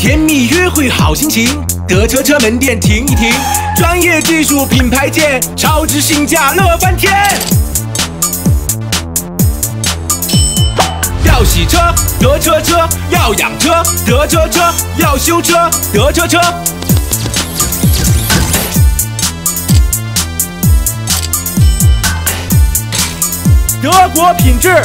甜蜜约会好心情，德车车门店停一停，专业技术品牌店，超值性价乐翻天。要洗车，德车车；要养车，德车车；要修车，德车车。德国品质。